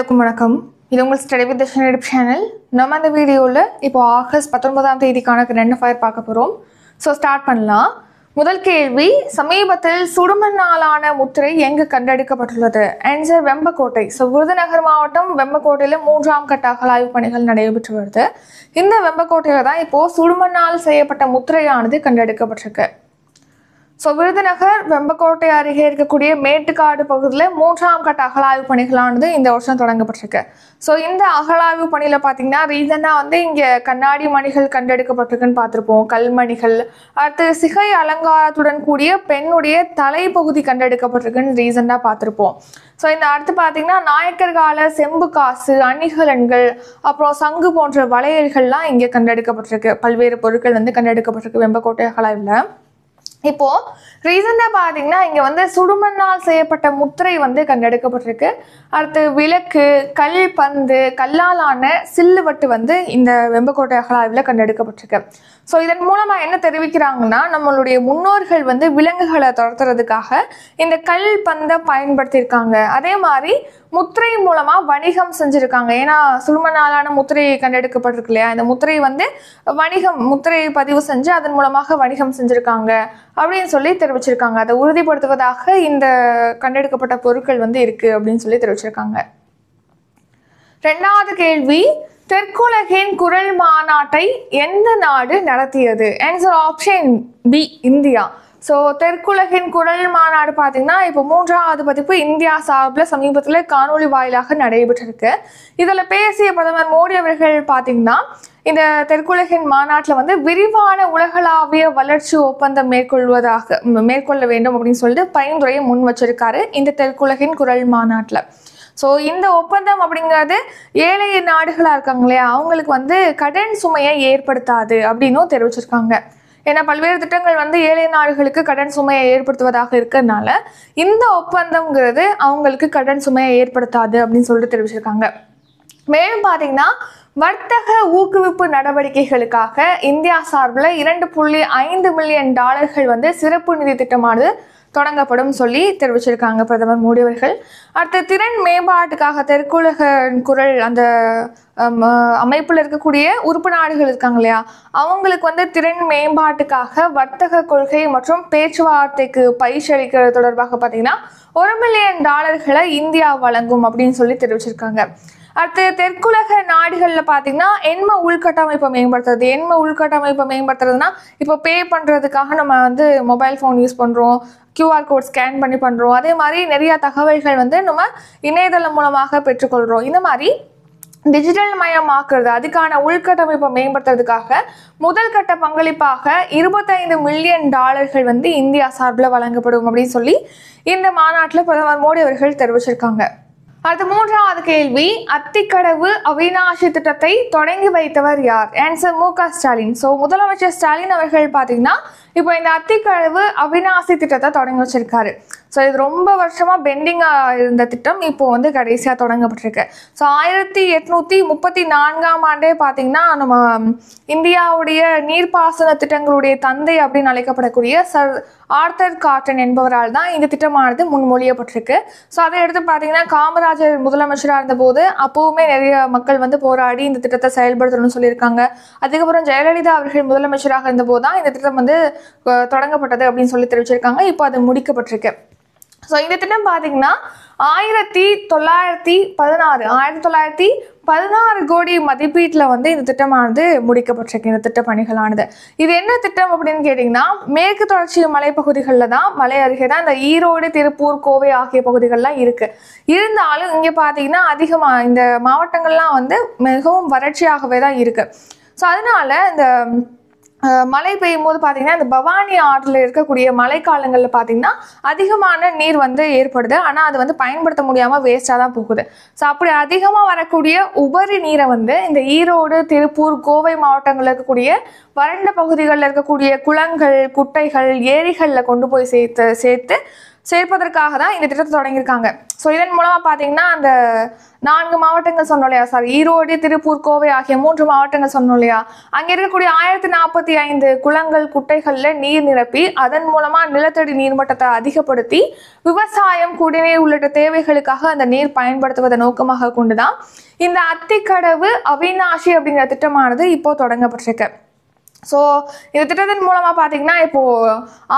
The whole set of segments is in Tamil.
எல்லோருக்கும் வணக்கம். இது உங்கள் ஸ்டடி வித் தஷனிடிப் சேனல். நம்ம அந்த வீடியோவில் இப்போ ஆகஸ்ட் பத்தொன்பதாம் தேதிக்கான ரெண்டு ஃபயர் பார்க்க போகிறோம் ஸோ ஸ்டார்ட் பண்ணலாம். முதல் கேள்வி சமீபத்தில் சுடுமண்ணாலான முத்திரை எங்கு கண்டெடுக்கப்பட்டுள்ளது? ஆன்சர் வெம்பக்கோட்டை. ஸோ விருதுநகர் மாவட்டம் வெம்பக்கோட்டையில் மூன்றாம் கட்ட ஆய்வு பணிகள் நடைபெற்று வருது. இந்த வெம்பக்கோட்டையில் தான் இப்போது சுடுமண்ணால் செய்யப்பட்ட முத்திரையானது கண்டெடுக்கப்பட்டிருக்கு. ஸோ விருதுநகர் வெம்பக்கோட்டை அருகே இருக்கக்கூடிய மேட்டுக்காடு பகுதியில் மூன்றாம் கட்ட அகழாய்வு பணிகளானது இந்த வருஷம் தொடங்கப்பட்டிருக்கு. ஸோ இந்த அகழாய்வு பணியில் பார்த்தீங்கன்னா ரீசனாக வந்து இங்கே கண்ணாடி மணிகள் கண்டெடுக்கப்பட்டிருக்குன்னு பார்த்துருப்போம் கல்மணிகள் அடுத்து சிகை அலங்காரத்துடன் கூடிய பெண்ணுடைய தலைப்பகுதி கண்டெடுக்கப்பட்டிருக்குன்னு ரீசெண்டாக பார்த்துருப்போம் ஸோ இந்த அடுத்து பார்த்தீங்கன்னா நாயக்கர் கால செம்பு காசு அணிகலன்கள் அப்புறம் சங்கு போன்ற வளையல்கள்லாம் இங்கே கண்டெடுக்கப்பட்டிருக்கு. பல்வேறு பொருட்கள் வந்து கண்டெடுக்கப்பட்டிருக்கு வெம்பக்கோட்டை அகழாய்வில் இப்போ ரீசெண்டாக பார்த்தீங்கன்னா இங்கே வந்து சுடுமண்ணால் செய்யப்பட்ட முத்திரை வந்து கண்டெடுக்கப்பட்டிருக்கு. அடுத்து விளக்கு கல் பந்து கல்லாலான சில்லுவட்டு வந்து இந்த வெம்பக்கோட்டை அகழாய்வில் கண்டெடுக்கப்பட்டிருக்கு. ஸோ இதன் மூலமாக என்ன தெரிவிக்கிறாங்கன்னா நம்மளுடைய முன்னோர்கள் வந்து விலங்குகளை துரத்துறதுக்காக இந்த கல் பந்தை பயன்படுத்தியிருக்காங்க. அதே மாதிரி முத்திரை மூலமா வணிகம் செஞ்சுருக்காங்க. ஏன்னா சுடுமண்ணாலான முத்திரை கண்டெடுக்கப்பட்டிருக்கு இல்லையா? இந்த முத்திரை வந்து வணிகம் முத்திரை பதிவு செஞ்சு அதன் மூலமாக வணிகம் செஞ்சுருக்காங்க அப்படின்னு சொல்லி தெரிவிச்சிருக்காங்க. அதை உறுதிப்படுத்துவதாக இந்த கண்டெடுக்கப்பட்ட பொருட்கள் வந்து இருக்கு அப்படின்னு சொல்லி தெரிவிச்சிருக்காங்க. ரெண்டாவது கேள்வி தெற்குலகின் குரல் மாநாட்டை எந்த நாடு நடத்தியது? Answer option B India. So தெற்குலகின் குரல் மாநாடு பார்த்தீங்கன்னா இப்போ மூன்றாவது பதிப்பு இந்தியா சார்பில் சமீபத்தில் காணொலி வாயிலாக நடைபெற்றிருக்கு. இதில் பேசிய பிரதமர் மோடி அவர்கள் பார்த்தீங்கன்னா இந்த தெற்குலகின் மாநாட்டில் வந்து விரிவான உலகளாவிய வளர்ச்சி ஒப்பந்தம் மேற்கொள்வதாக மேற்கொள்ள வேண்டும் அப்படின்னு சொல்லிட்டு பரிந்துரையை முன் வச்சிருக்காரு இந்த தெற்குலகின் குரல் மாநாட்டில். ஸோ இந்த ஒப்பந்தம் அப்படிங்கிறது ஏழை நாடுகளாக இருக்காங்க இல்லையா? அவங்களுக்கு வந்து கடன் சுமையை ஏற்படுத்தாது அப்படின்னும் தெரிவிச்சிருக்காங்க. ஏன்னா பல்வேறு திட்டங்கள் வந்து ஏழை நாடுகளுக்கு கடன் சுமையை ஏற்படுத்துவதாக இருக்கிறதுனால இந்த ஒப்பந்தம்ங்கிறது அவங்களுக்கு கடன் சுமையை ஏற்படுத்தாது அப்படின்னு சொல்லிட்டு தெரிவிச்சிருக்காங்க. மேலும் பார்த்தீங்கன்னா வர்த்தக ஊக்குவிப்பு நடவடிக்கைகளுக்காக இந்தியா சார்பில் இரண்டு புள்ளி ஐந்து மில்லியன் டாலர்கள் வந்து சிறப்பு நிதி திட்டமானது தொடங்கப்படும் சொல்லி தெரிவிச்சிருக்காங்க பிரதமர் மோடி அவர்கள். அடுத்து திறன் மேம்பாட்டுக்காக தெற்குலக குரல் அந்த அமைப்பில் இருக்கக்கூடிய உறுப்பு நாடுகள் இருக்காங்க இல்லையா? அவங்களுக்கு வந்து திறன் மேம்பாட்டுக்காக வர்த்தக கொள்கை மற்றும் பேச்சுவார்த்தைக்கு பயிற்சி அளிக்கிறது தொடர்பாக பார்த்தீங்கன்னா ஒரு மில்லியன் டாலர்களை இந்தியா வழங்கும் அப்படின்னு சொல்லி தெரிவிச்சிருக்காங்க. அடுத்து தெற்குலக நாடுகளில் பார்த்தீங்கன்னா எண்ம உள்கட்டமைப்பை மேம்படுத்துறது எண்ம உள்கட்டமைப்பை மேம்படுத்துறதுனா இப்போ பே பண்ணுறதுக்காக நம்ம வந்து மொபைல் ஃபோன் யூஸ் பண்ணுறோம் கியூஆர் கோட் ஸ்கேன் பண்ணி பண்ணுறோம் அதே மாதிரி நிறைய தகவல்கள் வந்து நம்ம இணையதளம் மூலமாக பெற்றுக்கொள்கிறோம் இந்த மாதிரி டிஜிட்டல் மயமாக்குறது அதுக்கான உள்கட்டமைப்பை மேம்படுத்துறதுக்காக முதல் கட்ட பங்களிப்பாக இருபத்தைந்து மில்லியன் டாலர்கள் வந்து இந்தியா சார்பில் வழங்கப்படும் அப்படின்னு சொல்லி இந்த மாநாட்டில் பிரதமர் மோடி அவர்கள் தெரிவிச்சிருக்காங்க. அடுத்து மூன்றாவது கேள்வி அத்திக்கடவு அவிநாசி திட்டத்தை தொடங்கி வைத்தவர் யார்? ஆன்சர் மு க. ஸ்டாலின். ஸோ முதலமைச்சர் ஸ்டாலின் அவர்கள் பார்த்தீங்கன்னா இப்போ இந்த அத்திக்கடவு அவிநாசி திட்டத்தை தொடங்கி வச்சிருக்காரு. ஸோ இது ரொம்ப வருஷமாக பெண்டிங்காக இருந்த திட்டம் இப்போ வந்து கடைசியாக தொடங்கப்பட்டிருக்கு. ஸோ ஆயிரத்தி எட்நூற்றி முப்பத்தி நான்காம் ஆண்டே பார்த்தீங்கன்னா நம்ம இந்தியாவுடைய நீர்ப்பாசன திட்டங்களுடைய தந்தை அப்படின்னு அழைக்கப்படக்கூடிய சர் ஆர்த்தர் காட்டன் என்பவரால் தான் இந்த திட்டமானது முன்மொழியப்பட்டிருக்கு. ஸோ அதை எடுத்து பார்த்தீங்கன்னா காமராஜர் முதலமைச்சராக இருந்தபோது அப்போவுமே நிறைய மக்கள் வந்து போராடி இந்த திட்டத்தை செயல்படுத்தணும்னு சொல்லியிருக்காங்க. அதுக்கப்புறம் ஜெயலலிதா அவர்கள் முதலமைச்சராக இருந்தபோது தான் இந்த திட்டம் வந்து தொடங்கப்பட்டது அப்படின்னு சொல்லி தெரிவிச்சிருக்காங்க. இப்போ அது முடிக்கப்பட்டிருக்கு. ஸோ இந்த திட்டம் பார்த்தீங்கன்னா ஆயிரத்தி தொள்ளாயிரத்தி பதினாறு ஆயிரத்தி தொள்ளாயிரத்தி பதினாறு கோடி மதிப்பீட்டில் வந்து இந்த திட்டமானது முடிக்கப்பட்டிருக்கு இந்த திட்ட பணிகளானது. இது என்ன திட்டம் அப்படின்னு கேட்டிங்கன்னா மேற்கு தொடர்ச்சி மலைப்பகுதிகளில் தான் மலை அருகே தான் இந்த ஈரோடு திருப்பூர் கோவை ஆகிய பகுதிகள்லாம் இருக்குது இருந்தாலும் இங்கே பார்த்தீங்கன்னா அதிகமாக இந்த மாவட்டங்கள்லாம் வந்து மிகவும் வறட்சியாகவே தான் இருக்குது ஸோ அதனால இந்த மழை பெய்யும் போது பார்த்தீங்கன்னா இந்த பவானி ஆற்றில் இருக்கக்கூடிய மழைக்காலங்களில் பார்த்தீங்கன்னா அதிகமான நீர் வந்து ஏற்படுது. ஆனால் அது வந்து பயன்படுத்த முடியாமல் வேஸ்ட்டாக தான் போகுது. ஸோ அப்படி அதிகமாக வரக்கூடிய உபரி நீரை வந்து இந்த ஈரோடு திருப்பூர் கோவை மாவட்டங்களில் இருக்கக்கூடிய வறண்ட பகுதிகளில் இருக்கக்கூடிய குளங்கள் குட்டைகள் ஏரிகளில் கொண்டு போய் சேர்த்து சேர்த்து சேர்ப்பதற்காக தான் இந்த திட்டத்தை தொடங்கியிருக்காங்க. ஸோ இதன் மூலமாக பார்த்தீங்கன்னா அந்த நான்கு மாவட்டங்கள் சொன்னோம் இல்லையா சார் ஈரோடு திருப்பூர் கோவை ஆகிய மூன்று மாவட்டங்கள் சொன்னோம் இல்லையா? அங்கே இருக்கக்கூடிய ஆயிரத்தி நாற்பத்தி ஐந்து குளங்கள் குட்டைகளில் நீர் நிரப்பி அதன் மூலமாக நிலத்தடி நீர்மட்டத்தை அதிகப்படுத்தி விவசாயம் குடிநீர் உள்ளிட்ட தேவைகளுக்காக அந்த நீர் பயன்படுத்துவதை நோக்கமாக கொண்டுதான் இந்த அத்திக்கடவு அவிநாசி அப்படிங்கிற திட்டமானது இப்போ தொடங்கப்பட்டிருக்கு. ஸோ இந்த திட்டத்தின் மூலமாக பார்த்தீங்கன்னா இப்போ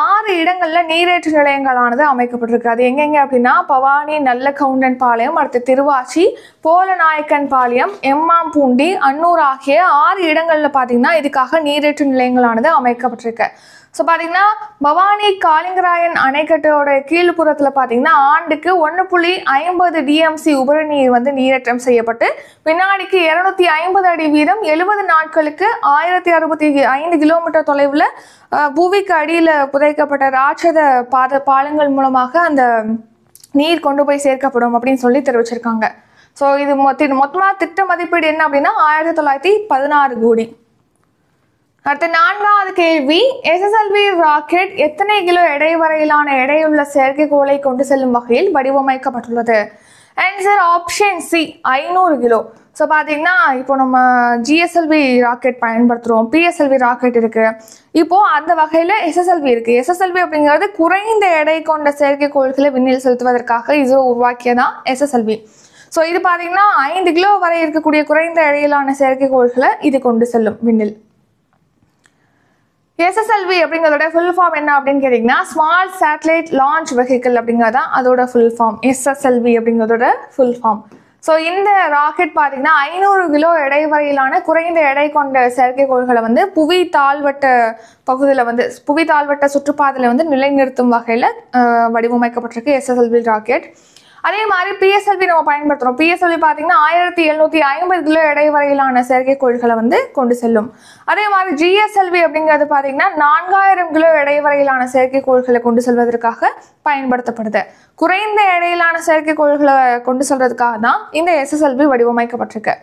ஆறு இடங்களில் நீரேற்று நிலையங்களானது அமைக்கப்பட்டிருக்கு அது எங்கெங்க அப்படின்னா பவானி நல்ல கவுண்டன் பாளையம் அடுத்து திருவாச்சி போலநாயக்கன் பாளையம் எம்மாம்பூண்டி அன்னூர் ஆகிய ஆறு இடங்களில் பார்த்தீங்கன்னா இதுக்காக நீரேற்று நிலையங்களானது அமைக்கப்பட்டிருக்கு. ஸோ பார்த்தீங்கன்னா பவானி காளிங்கராயன் அணைக்கட்டோட கீழ்ப்புறத்தில் பார்த்தீங்கன்னா ஆண்டுக்கு ஒன்று புள்ளி ஐம்பது டிஎம்சி உபரி நீர் வந்து நீரேற்றம் செய்யப்பட்டு வினாடிக்கு இரநூத்தி ஐம்பது அடி வீதம் எழுபது நாட்களுக்கு ஆயிரத்தி அறுபத்தி ஐந்து கிலோமீட்டர் தொலைவில் பூவிக்கு புவிக்கு அடியில் புதைக்கப்பட்ட ராட்சத பாத பாலங்கள் மூலமாக அந்த நீர் கொண்டு போய் சேர்க்கப்படும் அப்படின்னு சொல்லி தெரிவிச்சிருக்காங்க. ஸோ இது மொத்த மொத்தமாக திட்ட மதிப்பீடு என்ன அப்படின்னா ஆயிரத்தி தொள்ளாயிரத்தி பதினாறு கோடி. அடுத்த நான்காவது கேள்வி எஸ்எஸ்எல்வி ராக்கெட் எத்தனை கிலோ எடை வரையிலான எடையுள்ள செயற்கைக்கோளை கொண்டு செல்லும் வகையில் வடிவமைக்கப்பட்டுள்ளது? ஆன்சர் ஆப்ஷன் சி ஐநூறு கிலோ. ஸோ பார்த்தீங்கன்னா இப்போ நம்ம ஜிஎஸ்எல்வி ராக்கெட் பயன்படுத்துகிறோம் பிஎஸ்எல்வி ராக்கெட் இருக்குது இப்போது அந்த வகையில் எஸ்எஸ்எல்வி இருக்குது எஸ்எஸ்எல்வி அப்படிங்கிறது குறைந்த எடை கொண்ட செயற்கைக்கோள்களை விண்ணில் செலுத்துவதற்காக இஸ்ரோ உருவாக்கியதான் எஸ்எஸ்எல்வி ஸோ இது பார்த்தீங்கன்னா ஐந்து கிலோ வரை இருக்கக்கூடிய குறைந்த எடையிலான செயற்கைக்கோள்களை இது கொண்டு செல்லும் விண்ணில். எஸ்எஸ்எல்வி அப்படிங்கிறதோட ஃபுல் ஃபார்ம் என்ன அப்படின்னு கேட்டிங்கன்னா ஸ்மால் சேட்டலைட் லான்ச் வெஹிக்கிள் அப்படிங்கிறது தான் அதோட ஃபுல் ஃபார்ம் எஸ்எஸ்எல்வி அப்படிங்கிறதோட ஃபுல் ஃபார்ம் ஸோ இந்த ராக்கெட் பார்த்தீங்கன்னா ஐநூறு கிலோ எடை வரையிலான குறைந்த எடை கொண்ட செயற்கைக்கோள்களை வந்து புவி தாழ்வட்ட பகுதியில் வந்து புவி தாழ்வட்ட சுற்றுப்பாதையில் வந்து நிலைநிறுத்தும் வகையில் வடிவமைக்கப்பட்டிருக்கு எஸ்எஸ்எல்வி ராக்கெட் அதே மாதிரி பிஎஸ்எல்வி நம்ம பயன்படுத்துகிறோம் பிஎஸ்எல்வி பார்த்தீங்கன்னா ஆயிரத்தி எழுநூற்றி ஐம்பது கிலோ எடை வரையிலான செயற்கைக்கோள்களை வந்து கொண்டு செல்லும். அதே மாதிரி ஜிஎஸ்எல்வி அப்படிங்கிறது பார்த்தீங்கன்னா நான்காயிரம் கிலோ எடை வரையிலான செயற்கைக்கோள்களை கொண்டு செல்வதற்காக பயன்படுத்தப்படுது. குறைந்த எடையிலான செயற்கைக்கோள்களை கொண்டு செல்றதுக்காக தான் இந்த எஸ்எஸ்எல்வி வடிவமைக்கப்பட்டிருக்கு.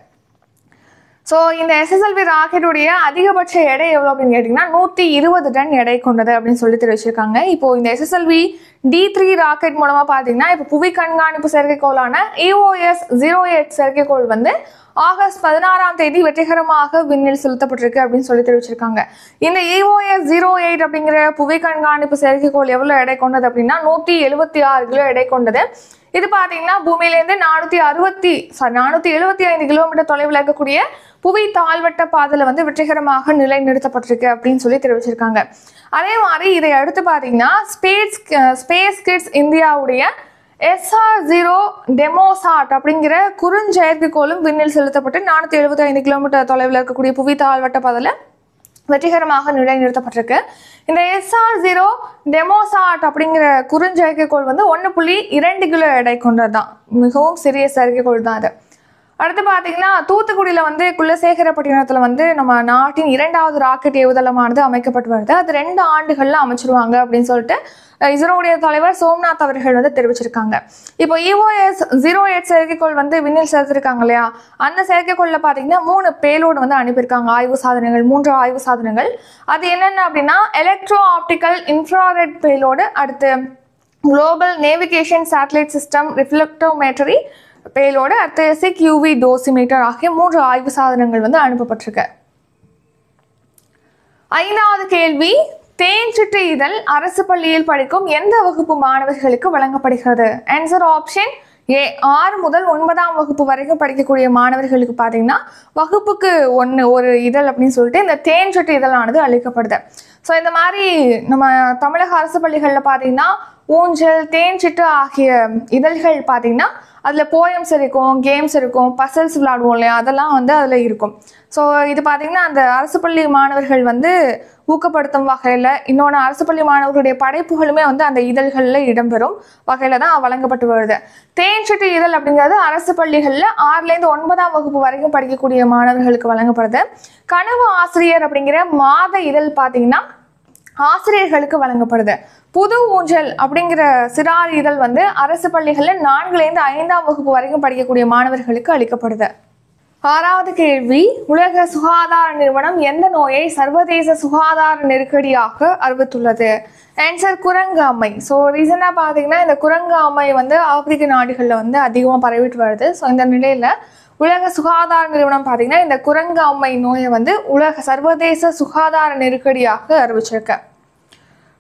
ஸோ இந்த எஸ்எஸ்எல்வி ராக்கெட்டுடைய அதிகபட்ச எடை எவ்வளோ அப்படின்னு கேட்டிங்கன்னா நூற்றி இருபது டன் எடை கொண்டது அப்படின்னு சொல்லி தெரிவிச்சிருக்காங்க. இப்போ இந்த எஸ்எஸ்எல்வி டி த்ரீ ராக்கெட் மூலமாக பார்த்தீங்கன்னா இப்போ புவி கண்காணிப்பு செயற்கைக்கோளான இஓஎஸ் ஜீரோ எயிட் செயற்கைக்கோள் வந்து ஆகஸ்ட் பதினாறாம் தேதி வெற்றிகரமாக விண்ணில் செலுத்தப்பட்டிருக்கு அப்படின்னு சொல்லி தெரிவிச்சிருக்காங்க. இந்த இஓஎஸ் ஜீரோ எயிட் அப்படிங்கிற புவி கண்காணிப்பு செயற்கைக்கோள் எவ்வளோ எடை கொண்டது அப்படின்னா நூற்றி எழுபத்தி ஆறு கிலோ எடை கொண்டது. இது பார்த்தீங்கன்னா பூமியிலேருந்து நானூற்றி அறுபத்தி சாரி நானூற்றி எழுபத்தி ஐந்து கிலோமீட்டர் தொலைவில் இருக்கக்கூடிய புவி தாழ்வட்ட பாதையில் வந்து வெற்றிகரமாக நிலைநிறுத்தப்பட்டிருக்கு அப்படின்னு சொல்லி தெரிவிச்சிருக்காங்க. அதே மாதிரி இதை அடுத்து பார்த்தீங்கன்னா ஸ்பேஸ் ஸ்பேஸ் கிட்ஸ் இந்தியாவுடைய எஸ்ஆர் ஜீரோ டெமோசாட் அப்படிங்கிற குறுஞ்செயற்கைக்கோளும் விண்ணில் செலுத்தப்பட்டு நானூற்றி எழுபத்தி ஐந்து கிலோமீட்டர் தொலைவில் இருக்கக்கூடிய புவி தாழ்வட்ட பாதையில் வெற்றிகரமாக நிலைநிறுத்தப்பட்டிருக்கு. இந்த எஸ்ஆர் ஜீரோ டெமோசாட் அப்படிங்கிற குறுஞ்செயற்கைக்கோள் வந்து ஒன்று புள்ளி இரண்டு கிலோ எடை கொண்டது தான் மிகவும் சிறிய செயற்கைக்கோள் தான் அது. அடுத்து பார்த்தீங்கன்னா தூத்துக்குடியில் வந்து குலசேகரப்பட்டினத்தில் வந்து நம்ம நாட்டின் இரண்டாவது ராக்கெட் ஏவுதளமானது அமைக்கப்பட்டு வருது. அது ரெண்டு ஆண்டுகளில் அமைச்சிருவாங்க அப்படின்னு சொல்லிட்டு இஸ்ரோவுடைய தலைவர் சோம்நாத் அவர்கள் வந்து தெரிவிச்சிருக்காங்க. இப்போ இஓஎஸ் ஜீரோ எயிட் செயற்கைக்கோள் வந்து விண்ணில் செலுத்திருக்காங்க இல்லையா? அந்த செயற்கைக்கோளில் பார்த்தீங்கன்னா மூணு பேலோடு வந்து அனுப்பியிருக்காங்க. ஆய்வு சாதனங்கள் மூன்று ஆய்வு சாதனங்கள். அது என்னென்ன அப்படின்னா எலக்ட்ரோ ஆப்டிக்கல் இன்ஃப்ராரெட் பேலோடு அடுத்து global navigation satellite system reflectometry payload அடுத்து சிக் யூவி டோசிமீட்டர் ஆகிய மூன்று ஆய்வு சாதனங்கள் வந்து அனுப்பப்பட்டிருக்கு. ஐந்தாவது கேள்வி தேன்சிட்டு இதழ் அரசு பள்ளியில் படிக்கும் எந்த வகுப்பு மாணவர்களுக்கு வழங்கப்படுகிறது? ஆன்சர் ஆப்ஷன் ஏ ஆறு முதல் ஒன்பதாம் வகுப்பு வரைக்கும் படிக்கக்கூடிய மாணவர்களுக்கு பார்த்தீங்கன்னா வகுப்புக்கு ஒன்று ஒரு இதழ் அப்படின்னு சொல்லிட்டு இந்த தேன்சிட்டு இதழானது அளிக்கப்படுது. ஸோ இந்த மாதிரி நம்ம தமிழக அரசு பள்ளிகளில் பார்த்தீங்கன்னா ஊஞ்சல் தேன்சிட்டு ஆகிய இதழ்கள் பார்த்தீங்கன்னா அதில் போயம்ஸ் இருக்கும் கேம்ஸ் இருக்கும் பசல்ஸ் விளாடுவோம் இல்லையா? அதெல்லாம் வந்து அதில் இருக்கும். ஸோ இது பார்த்தீங்கன்னா அந்த அரசு பள்ளி மாணவர்கள் வந்து ஊக்கப்படுத்தும் வகையில் இன்னொன்று அரசு பள்ளி மாணவர்களுடைய படைப்புகளுமே வந்து அந்த இதழ்களில் இடம்பெறும் வகையில் தான் வழங்கப்பட்டு வருது. தேன்சிட்டு இதழ் அப்படிங்கிறது அரசு பள்ளிகளில் ஆறுலேருந்து ஒன்பதாம் வகுப்பு வரைக்கும் படிக்கக்கூடிய மாணவர்களுக்கு வழங்கப்படுது. கனவு ஆசிரியர் அப்படிங்கிற மாத இதழ் பார்த்தீங்கன்னா ஆசிரியர்களுக்கு வழங்கப்படுது. புது ஊஞ்சல் அப்படிங்கிற சிறார் இதழ் வந்து அரசு பள்ளிகளில் நான்குலேருந்து ஐந்தாம் வகுப்பு வரைக்கும் படிக்கக்கூடிய மாணவர்களுக்கு அளிக்கப்படுது. ஆறாவது கேள்வி உலக சுகாதார நிறுவனம் எந்த நோயை சர்வதேச சுகாதார நெருக்கடியாக அறிவித்துள்ளது? ஆன்சர் குரங்கு அம்மை. ஸோ ரீசனாக பார்த்தீங்கன்னா இந்த குரங்கு அம்மை வந்து ஆப்பிரிக்க நாடுகளில் வந்து அதிகமாக பரவிட்டு வருது. ஸோ இந்த நிலையில் உலக சுகாதார நிறுவனம் பார்த்தீங்கன்னா இந்த குரங்கு அம்மை நோயை வந்து உலக சர்வதேச சுகாதார நெருக்கடியாக அறிவிச்சிருக்கு.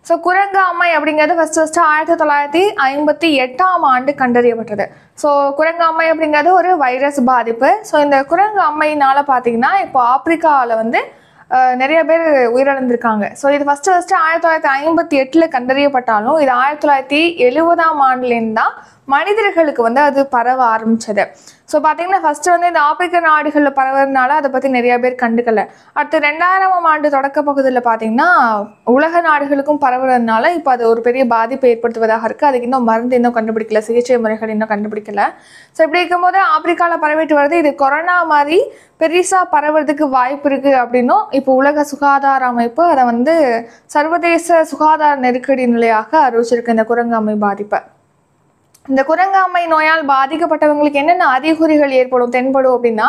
ஸோ குரங்கு அம்மை அப்படிங்கிறது ஃபர்ஸ்ட் ஃபஸ்ட்டு ஆயிரத்தி தொள்ளாயிரத்தி ஐம்பத்தி எட்டாம் ஆண்டு கண்டறியப்பட்டது. ஸோ குரங்கு அம்மை அப்படிங்கிறது ஒரு வைரஸ் பாதிப்பு. ஸோ இந்த குரங்கு அம்மையினால் பார்த்தீங்கன்னா இப்போ ஆப்பிரிக்காவில் வந்து நிறைய பேர் உயிரிழந்திருக்காங்க. ஸோ இது ஃபஸ்ட்டு ஃபஸ்ட்டு ஆயிரத்தி தொள்ளாயிரத்தி ஐம்பத்தி எட்டில் கண்டறியப்பட்டாலும் இது ஆயிரத்தி தொள்ளாயிரத்தி எழுபதாம் ஆண்டுலேருந்து தான் மனிதர்களுக்கு வந்து அது பரவ ஆரம்பித்தது ஸோ பார்த்தீங்கன்னா ஃபஸ்ட்டு வந்து இந்த ஆப்பிரிக்க நாடுகளில் பரவுறதுனால அதை பற்றி நிறைய பேர் கண்டுக்கல. அடுத்து ரெண்டாயிரமாம் ஆண்டு தொடக்க பகுதியில் பார்த்தீங்கன்னா உலக நாடுகளுக்கும் பரவுறதுனால இப்போ அது ஒரு பெரிய பாதிப்பை ஏற்படுத்துவதாக இருக்குது அதுக்கு இன்னும் மருந்து இன்னும் கண்டுபிடிக்கல சிகிச்சை முறைகள் இன்னும் கண்டுபிடிக்கல. ஸோ இப்படி இருக்கும்போது ஆப்பிரிக்காவில் பரவிட்டு வருது. இது கொரோனா மாதிரி பெரிசா பரவுறதுக்கு வாய்ப்பு இருக்குது அப்படின்னும் இப்போ உலக சுகாதார அமைப்பு அதை வந்து சர்வதேச சுகாதார நெருக்கடி நிலையாக அறிவிச்சிருக்கு இந்த குரங்காமை பாதிப்பை. இந்த குரங்காமை நோயால் பாதிக்கப்பட்டவங்களுக்கு என்னென்ன அறிகுறிகள் ஏற்படும் தென்படும் அப்படின்னா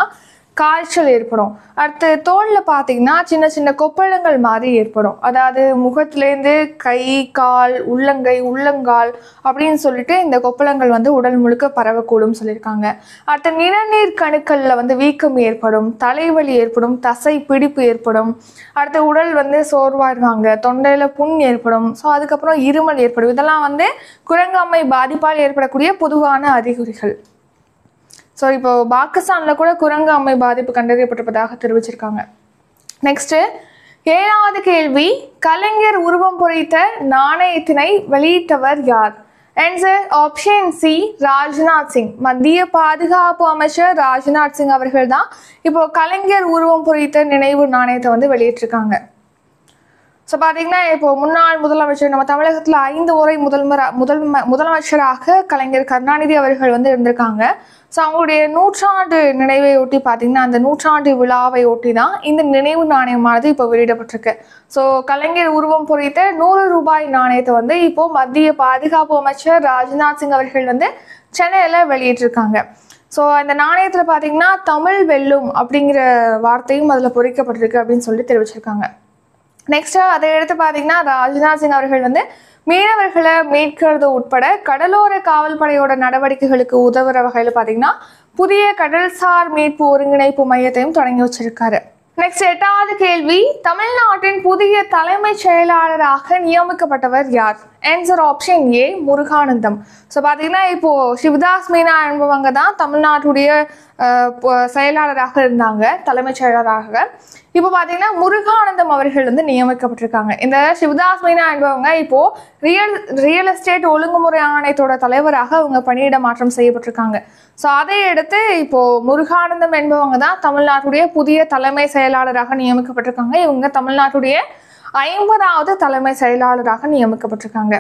காய்ச்சல் ஏற்படும். அடுத்து தோலில் பார்த்தீங்கன்னா சின்ன சின்ன கொப்பளங்கள் மாதிரி ஏற்படும். அதாவது முகத்துலேருந்து கை கால் உள்ளங்கை உள்ளங்கால் அப்படின்னு சொல்லிட்டு இந்த கொப்பளங்கள் வந்து உடல் முழுக்க பரவக்கூடும் சொல்லியிருக்காங்க. அடுத்து நிணநீர் கணுக்களில் வந்து வீக்கம் ஏற்படும் தலைவலி ஏற்படும் தசை பிடிப்பு ஏற்படும். அடுத்து உடல் வந்து சோர்வாயிருவாங்க தொண்டையில் புண் ஏற்படும். ஸோ அதுக்கப்புறம் இருமல் ஏற்படும். இதெல்லாம் வந்து குரங்காமை பாதிப்பால் ஏற்படக்கூடிய பொதுவான அறிகுறிகள். ஸோ இப்போ பாகிஸ்தானில் கூட குரங்கு அம்மை பாதிப்பு கண்டறியப்பட்டிருப்பதாக தெரிவிச்சிருக்காங்க. நெக்ஸ்ட்டு ஏழாவது கேள்வி கலைஞர் உருவம் பொறித்த நாணயத்தினை வெளியிட்டவர் யார்? Answer option C Rajnath Singh. மத்திய பாதுகாப்பு அமைச்சர் ராஜ்நாத் சிங் அவர்கள் தான் இப்போ கலைஞர் உருவம் பொறித்த நினைவு நாணயத்தை வந்து வெளியிட்டிருக்காங்க. ஸோ பார்த்தீங்கன்னா இப்போ முன்னாள் முதலமைச்சர் நம்ம தமிழகத்தில் ஐந்து முறை முதல்வர் முதல் முதலமைச்சராக கலைஞர் கருணாநிதி அவர்கள் வந்து இருந்திருக்காங்க. ஸோ அவங்களுடைய நூற்றாண்டு நினைவை ஒட்டி பார்த்தீங்கன்னா அந்த நூற்றாண்டு விழாவை ஒட்டி தான் இந்த நினைவு நாணயமானது இப்போ வெளியிடப்பட்டிருக்கு. ஸோ கலைஞர் உருவம் பொறித்த நூறு ரூபாய் நாணயத்தை வந்து இப்போ மத்திய பாதுகாப்பு அமைச்சர் ராஜ்நாத் சிங் அவர்கள் வந்து சென்னையில் வெளியிட்டிருக்காங்க. ஸோ அந்த நாணயத்தில் பார்த்தீங்கன்னா தமிழ் வெல்லும் அப்படிங்கிற வார்த்தையும் அதில் பொறிக்கப்பட்டிருக்கு அப்படின்னு சொல்லி தெரிவிச்சிருக்காங்க. நெக்ஸ்ட் அதை எடுத்து பார்த்தீங்கன்னா ராஜ்நாத் சிங் அவர்கள் வந்து மீனவர்களை மீட்கிறது உட்பட கடலோர காவல்படையோட நடவடிக்கைகளுக்கு உதவுற வகையில் பார்த்தீங்கன்னா புதிய கடல்சார் மீட்பு ஒருங்கிணைப்பு மையத்தையும் தொடங்கி வச்சிருக்காரு. நெக்ஸ்ட் எட்டாவது கேள்வி தமிழ்நாட்டின் புதிய தலைமைச் செயலாளராக நியமிக்கப்பட்டவர் யார்? Answer option A Muruganandam. So பார்த்தீங்கன்னா இப்போது சிவதாஸ் மீனா என்பவங்க தான் தமிழ்நாட்டுடைய செயலாளராக இருந்தாங்க தலைமைச் செயலராக. இப்போ பார்த்தீங்கன்னா முருகானந்தம் அவர்கள் வந்து நியமிக்கப்பட்டிருக்காங்க. இந்த சிவதாஸ் மீனா என்பவங்க இப்போ ரியல் ரியல் எஸ்டேட் ஒழுங்குமுறை ஆணையத்தோட தலைவராக அவங்க பணியிட மாற்றம் செய்யப்பட்டிருக்காங்க. ஸோ அதை எடுத்து இப்போது முருகானந்தம் என்பவங்க தான் தமிழ்நாட்டுடைய புதிய தலைமை செயலாளராக நியமிக்கப்பட்டிருக்காங்க. இவங்க தமிழ்நாட்டுடைய ஐம்பதாவது தலைமை செயலாளராக நியமிக்கப்பட்டிருக்காங்க.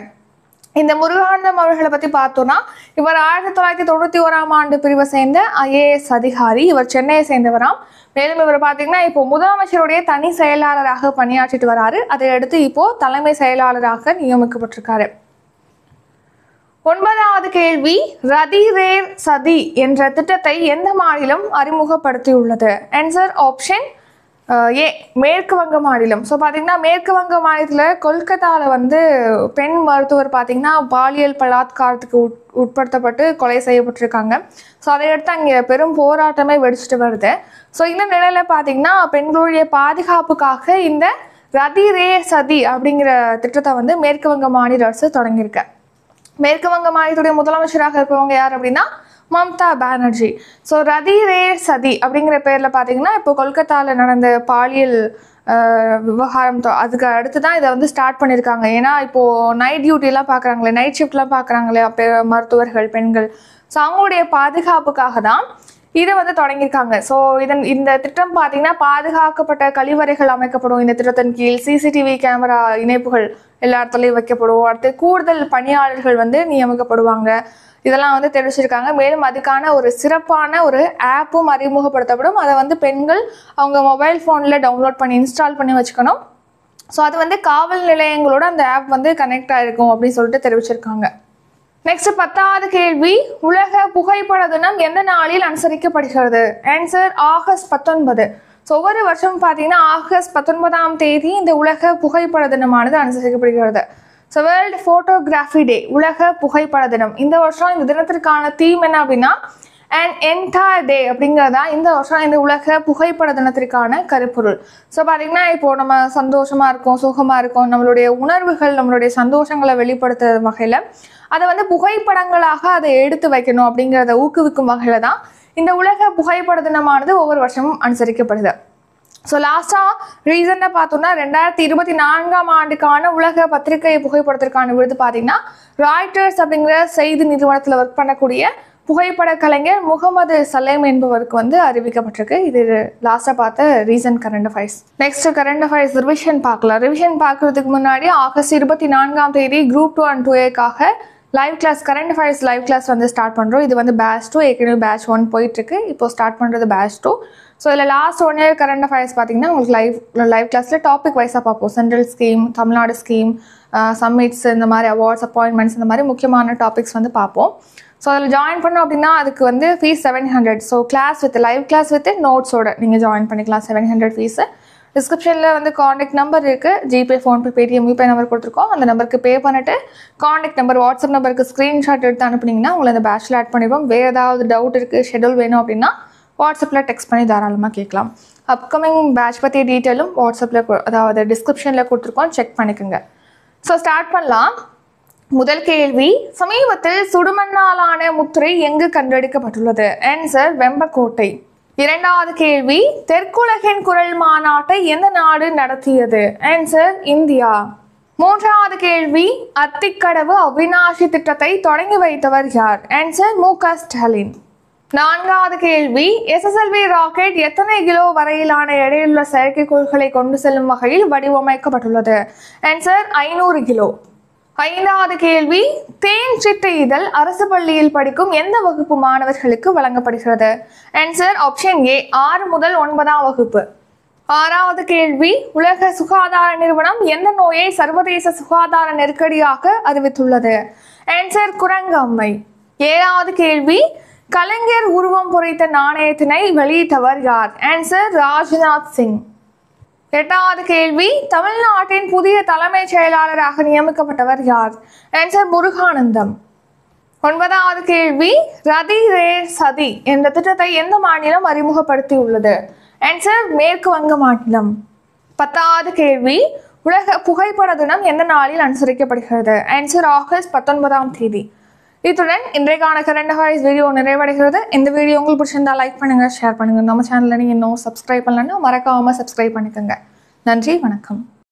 இந்த முருகானந்தம் அவர்களை பற்றி பார்த்தோம்னா இவர் ஆயிரத்தி தொள்ளாயிரத்தி தொண்ணூற்றி ஓராம் ஆண்டு பிரிவை சேர்ந்த ஐஏஎஸ் அதிகாரி இவர் சென்னையை சேர்ந்தவராம். மேலும் இவர் பார்த்தீங்கன்னா இப்போ முதலமைச்சருடைய தனி செயலாளராக பணியாற்றிட்டு வராரு. அதை அடுத்து இப்போ தலைமை செயலாளராக நியமிக்கப்பட்டிருக்காரு. ஒன்பதாவது கேள்வி ரதி ரேர் சதி என்ற திட்டத்தை எந்த மாநிலம் அறிமுகப்படுத்தியுள்ளது? ஆன்சர் ஆப்ஷன் ஏ மேற்கு வங்க மாநிலம். ஸோ பார்த்தீங்கன்னா மேற்கு வங்க மாநிலத்தில் கொல்கத்தாவில் வந்து பெண் மருத்துவர் பார்த்தீங்கன்னா பாலியல் பலாத்காரத்துக்கு உட் உட்படுத்தப்பட்டு கொலை செய்யப்பட்டிருக்காங்க. ஸோ அதையடுத்து அங்கே பெரும் போராட்டமே வெடிச்சிட்டு வருது. ஸோ இந்த நிலையில் பார்த்தீங்கன்னா பெண்களுடைய பாதுகாப்புக்காக இந்த ரதி ரே சதி அப்படிங்கிற திட்டத்தை வந்து மேற்கு வங்க மாநில அரசு தொடங்கியிருக்கு. மேற்கு வங்க மாநிலத்துடைய முதலமைச்சராக இருப்பவங்க யார் அப்படின்னா மம்தா பானர்ஜி. ஸோ ரதி ரே சதி அப்படிங்கிற பேரில் பார்த்தீங்கன்னா இப்போ கொல்கத்தாவில் நடந்த பாலியல் விவகாரம் அதுக்கு அடுத்து தான் இதை வந்து ஸ்டார்ட் பண்ணியிருக்காங்க ஏன்னா இப்போது நைட் டியூட்டிலாம் பார்க்குறாங்களே நைட் ஷிஃப்ட்லாம் பார்க்குறாங்களே அப்போ மருத்துவர்கள் பெண்கள். ஸோ அவங்களுடைய பாதுகாப்புக்காக தான் இதை வந்து தொடங்கியிருக்காங்க. ஸோ இதன் இந்த திட்டம் பார்த்தீங்கன்னா பாதுகாக்கப்பட்ட கழிவறைகள் அமைக்கப்படும். இந்த திட்டத்தின் கீழ் சிசிடிவி கேமரா இணைப்புகள் எல்லா இடத்துலையும் வைக்கப்படும். அடுத்து கூடுதல் பணியாளர்கள் வந்து நியமிக்கப்படுவாங்க. இதெல்லாம் வந்து தெரிவிச்சிருக்காங்க. மேலும் அதுக்கான ஒரு சிறப்பான ஒரு ஆப்பும் அறிமுகப்படுத்தப்படும். அதை வந்து பெண்கள் அவங்க மொபைல் ஃபோனில் டவுன்லோட் பண்ணி இன்ஸ்டால் பண்ணி வச்சுக்கணும். ஸோ அது வந்து காவல் நிலையங்களோட அந்த ஆப் வந்து கனெக்ட் ஆகிருக்கும் அப்படின்னு சொல்லிட்டு தெரிவிச்சிருக்காங்க. நெக்ஸ்ட் பத்தாவது கேள்வி உலக புகைப்பட தினம் எந்த நாளில் அனுசரிக்கப்படுகிறது? ஆன்சர் ஆகஸ்ட் பத்தொன்பது. ஸோ ஒவ்வொரு வருஷம் பார்த்தீங்கன்னா ஆகஸ்ட் பத்தொன்பதாம் தேதி இந்த உலக புகைப்பட தினமானது அனுசரிக்கப்படுகிறது. ஸோ வேர்ல்டு ஃபோட்டோகிராஃபி டே உலக புகைப்பட தினம். இந்த வருஷம் இந்த தினத்திற்கான தீம் என்ன அப்படின்னா அண்ட் என்டையர் டே அப்படிங்கிறதா இந்த வருஷம் இந்த உலக புகைப்பட தினத்திற்கான கருப்பொருள். ஸோ பார்த்தீங்கன்னா இப்போது நம்ம சந்தோஷமாக இருக்கோம் சுகமாக இருக்கோம் நம்மளுடைய உணர்வுகள் நம்மளுடைய சந்தோஷங்களை வெளிப்படுத்துற வகையில் அதை வந்து புகைப்படங்களாக அதை எடுத்து வைக்கணும் அப்படிங்கிறத ஊக்குவிக்கும் வகையில் தான் இந்த உலக புகைப்பட தினமானது ஒவ்வொரு வருஷமும் அனுசரிக்கப்படுது. ஸோ லாஸ்ட்டாக ரீசெண்டாக பார்த்தோம்னா ரெண்டாயிரத்தி இருபத்தி நான்காம் ஆண்டுக்கான உலக பத்திரிகை புகைப்படத்திற்கான விருது பார்த்தீங்கன்னா ராய்டர்ஸ் அப்படிங்கிற செய்தி நிறுவனத்தில் ஒர்க் பண்ணக்கூடிய புகைப்பட கலைஞர் முகமது சலேம் என்பவருக்கு வந்து அறிவிக்கப்பட்டிருக்கு. இது லாஸ்ட்டாக பார்த்த recent current affairs next current affairs revision பார்க்கலாம். ரிவிஷன் பார்க்கறதுக்கு முன்னாடி ஆகஸ்ட் இருபத்தி நான்காம் தேதி group two and two ஏக்காக live class current affairs live class வந்து ஸ்டார்ட் பண்ணுறோம் இது வந்து பேட்ச் டூ ஏற்கனவே பேட்ச் ஒன் போயிட்டுருக்கு. இப்போ ஸ்டார்ட் பண்ணுறது பேட்ச் டூ ஸோ இதில் last one year current affairs பார்த்தீங்கன்னா உங்களுக்கு லைவ் லைவ் கிளாஸில் டாபிக் வைஸாக பார்ப்போம். Central scheme Tamil Nadu scheme summits இந்த மாதிரி அவார்ட்ஸ் அப்பாயின்மெண்ட்ஸ் இந்த மாதிரி முக்கியமான டாபிக்ஸ் வந்து பார்ப்போம். ஸோ அதில் ஜாயின் பண்ணோம் அப்படின்னா அதுக்கு வந்து fees seven hundred so class with live class with நோட்ஸோட நீங்கள் ஜாயின் பண்ணிக்கலாம் செவன் ஹண்ட்ரட் ஃபீஸு டிஸ்கிரிப்ஷனில் வந்து காண்டாக்ட் நம்பர் இருக்குது GPay PhonePe Paytm YouPay number கொடுத்துருக்கோம். அந்த நம்பருக்கு பே பண்ணிட்டு காண்டாக்ட் நம்பர் வாட்ஸ்அப் நம்பருக்கு ஸ்க்ரீன்ஷாட் எடுத்து அனுப்புனீங்கன்னா உங்களை அந்த பேச்சில் ஆட் பண்ணிடுவோம். வேறு ஏதாவது டவுட் இருக்குது ஷெடியூல் வேணும் அப்படின்னா வாட்ஸ்அப்பில் டெக்ஸ்ட் பண்ணி தாராளமாக கேட்கலாம். அப்கமிங் பேட்ச் பற்றிய டீட்டெயிலும் வாட்ஸ்அப்பில் அதாவது டிஸ்கிரிப்ஷனில் கொடுத்துருக்கோம். செக் பண்ணிக்கோங்க. ஸோ ஸ்டார்ட் பண்ணலாம். முதல் கேள்வி சமீபத்தில் சுடுமண்ணாலான முத்திரை எங்கு கண்டெடுக்கப்பட்டுள்ளது? ஆன்சர் வெம்பக்கோட்டை. இரண்டாவது கேள்வி தெற்குலகின் குரல் மாநாட்டை எந்த நாடு நடத்தியது? Answer India. மூன்றாவது கேள்வி அத்திக்கடவு அவினாஷி திட்டத்தை தொடங்கி வைத்தவர் யார்? ஆன்சர் மு க. ஸ்டாலின். நான்காவது கேள்வி எஸ்எஸ்எல்வி ராக்கெட் எத்தனை கிலோ வரையிலான எடையுள்ள செயற்கைக்கோள்களை கொண்டு செல்லும் வகையில் வடிவமைக்கப்பட்டுள்ளது? ஆன்சர் ஐநூறு கிலோ. ஐந்தாவது கேள்வி தேன் சிட்டு இதழ் அரசு பள்ளியில் படிக்கும் எந்த வகுப்பு மாணவர்களுக்கு வழங்கப்படுகிறது? ஆன்சர் ஆப்ஷன் ஏ ஆறு முதல் ஒன்பதாம் வகுப்பு. ஆறாவது கேள்வி உலக சுகாதார நிறுவனம் எந்த நோயை சர்வதேச சுகாதார நெருக்கடியாக அறிவித்துள்ளது? ஆன்சர் குரங்கம்மை. ஏழாவது கேள்வி கலைஞர் உருவம் பொறித்த நாணயத்தினை வெளியிட்டவர் யார்? ஆன்சர் ராஜ்நாத் சிங். எட்டாவது கேள்வி தமிழ்நாட்டின் புதிய தலைமைச் செயலாளராக நியமிக்கப்பட்டவர் யார்? ஆன்சர் முருகானந்தம். ஒன்பதாவது கேள்வி ரதி ரே சதி என்ற திட்டத்தை எந்த மாநிலம் அறிமுகப்படுத்தி உள்ளது ஆன்சர் மேற்கு வங்க மாநிலம். பத்தாவது கேள்வி உலக புகைப்பட தினம் எந்த நாளில் அனுசரிக்கப்படுகிறது? ஆன்சர் ஆகஸ்ட் பத்தொன்பதாம் தேதி. இத்துடன் இன்றைக்கான கரண்ட் அஃபேர்ஸ் வீடியோ நிறைவடைகிறது. இந்த வீடியோ உங்களுக்கு பிடிச்சிருந்தா லைக் பண்ணுங்க ஷேர் பண்ணுங்க. நம்ம சேனலில் நீங்கள் இன்னும் சப்ஸ்கிரைப் பண்ணலன்னா மறக்காம சப்ஸ்கிரைப் பண்ணிக்கோங்க. நன்றி வணக்கம்.